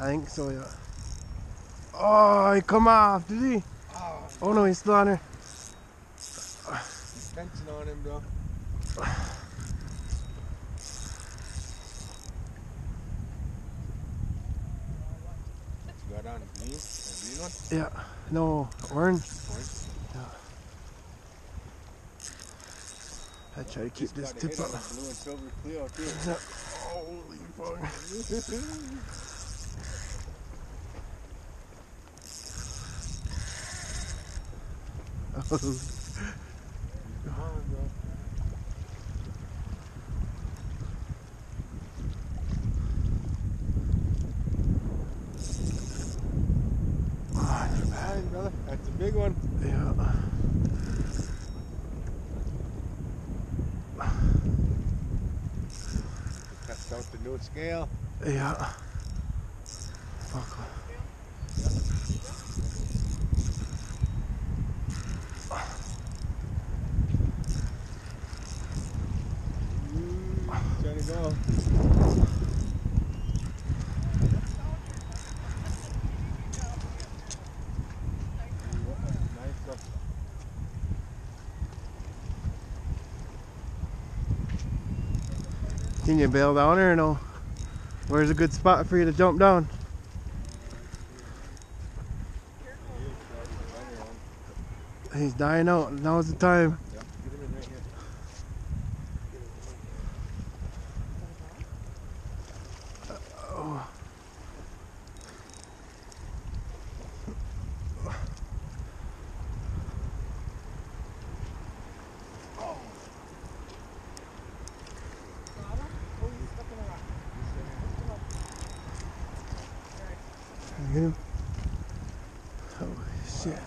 I think so, yeah. Oh, he come off, did he? Oh, Oh no, he's still on there. there's tension on him, bro. You got on green? A green one? Yeah. No, orange. Orange? I try to keep this tip up. on the Blue and silver Cleo too. Yeah. Holy fuck. Brother. That's a big one. yeah. Test out the new scale. Yeah. Fuck. To go. Can you bail down or no? Where's a good spot for you to jump down? He's dying out. Now's the time. Yeah, get him in right here. Oh. Get him. Holy shit.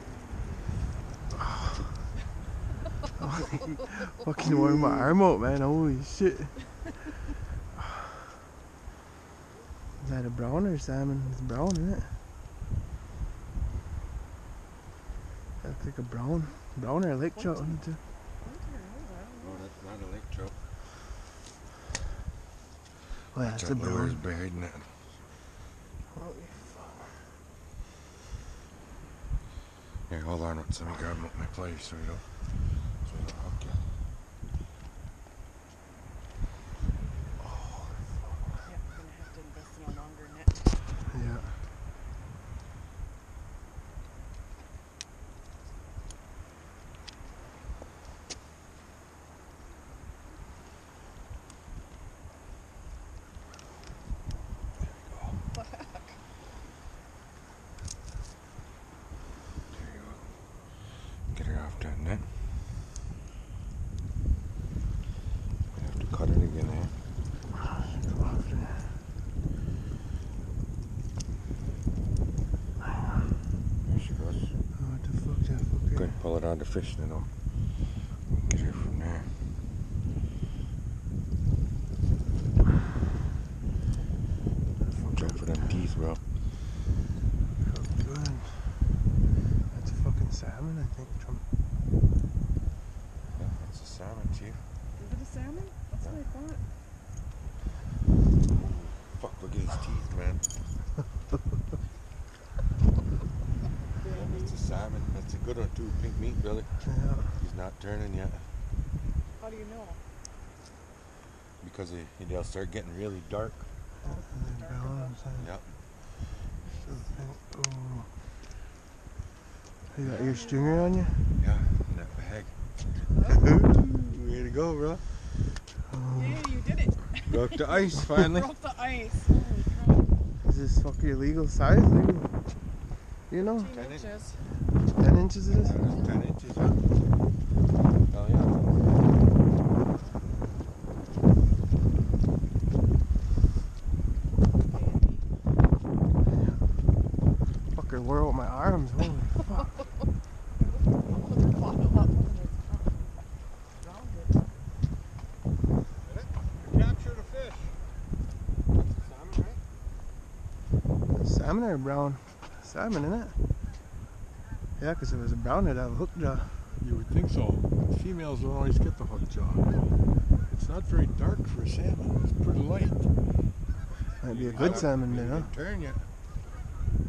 Fucking wore my arm up, man. Holy shit. That a brown or salmon? It's brown, isn't it? That looks like a brown. Brown or lake trout. isn't it? Oh, that's not a lake trout. Oh, yeah, it's a brown. buried in it. Holy oh, Here, hold on. Let me grab up my place so you don't. So you don't hook you. Yeah, we're gonna have to invest in a longer net. Yeah. There you go. Get her off that net. We have to cut it again eh? There she goes. Oh, what the fuck, that fucker? Good. Pull it out of the fish then. I'll get her from there. Jump for them teeth, bro. Good. That's a fucking salmon, I think. From Yeah, that's a salmon, chief. Is it a salmon? That's what I thought. Fuck, look at his teeth, man. That's a salmon. That's a good one too. Pink meat, Billy. yeah. He's not turning yet How do you know? because he, they'll start getting really dark. And then brown salmon. Yep. So pink. Oh. You got your stringer on you? Yeah, in that bag. Way to go, bro. Oh. Yeah, you did it. Broke the ice finally. Broke the ice. Is this fucking legal size? Legal? You know? Ten inches. 10 inches it is? That was 10 inches, huh? Oh, yeah. Fucker wore out my arms. Holy fuck. Captured a fish. Salmon, right? Salmon or brown? Salmon, isn't it? Yeah, 'cause if it was a brown, it'd have a hook jaw. You would think so. Females don't always get the hook jaw. It's not very dark for a salmon. It's pretty light. Might be a good salmon then, huh? Turn you.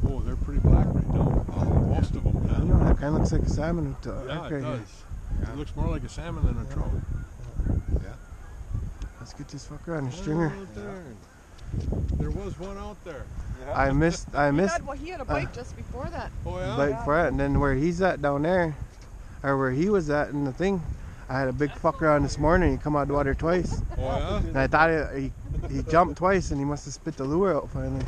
Oh, they're pretty black right now. Most of them, You yeah. know, that kind of looks like a salmon the Yeah, it right does. It looks more like a salmon than a trout. Yeah. Let's get this fucker on a stringer. There. There was one out there. I missed, I He missed had, well, he had a uh, bite just before that. Oh yeah. bite for it, and then where he's at down there, or where he was at in the thing, I had a big fucker on this morning. He come out of the water twice, oh yeah. and I thought it, he he jumped twice, and he must have spit the lure out finally.